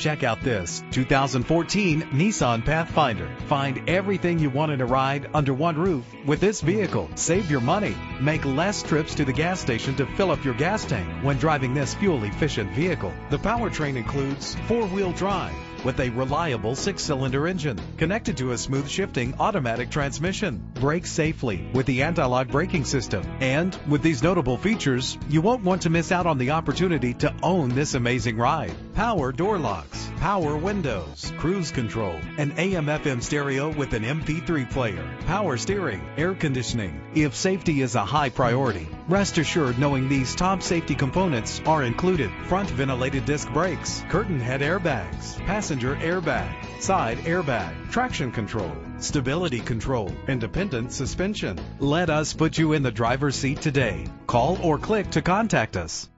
Check out this 2014 Nissan Pathfinder. Find everything you want in a ride under one roof with this vehicle. Save your money. Make less trips to the gas station to fill up your gas tank when driving this fuel efficient vehicle. The powertrain includes four wheel drive with a reliable six cylinder engine connected to a smooth shifting automatic transmission. Brake safely with the anti lock braking system. And with these notable features, you won't want to miss out on the opportunity to own this amazing ride. Power door locks, power windows, cruise control, an AM FM stereo with an MP3 player, power steering, air conditioning. If safety is a high priority, rest assured knowing these top safety components are included. Front ventilated disc brakes, curtain head airbags, passenger airbag, side airbag, traction control, stability control, independent suspension. Let us put you in the driver's seat today. Call or click to contact us.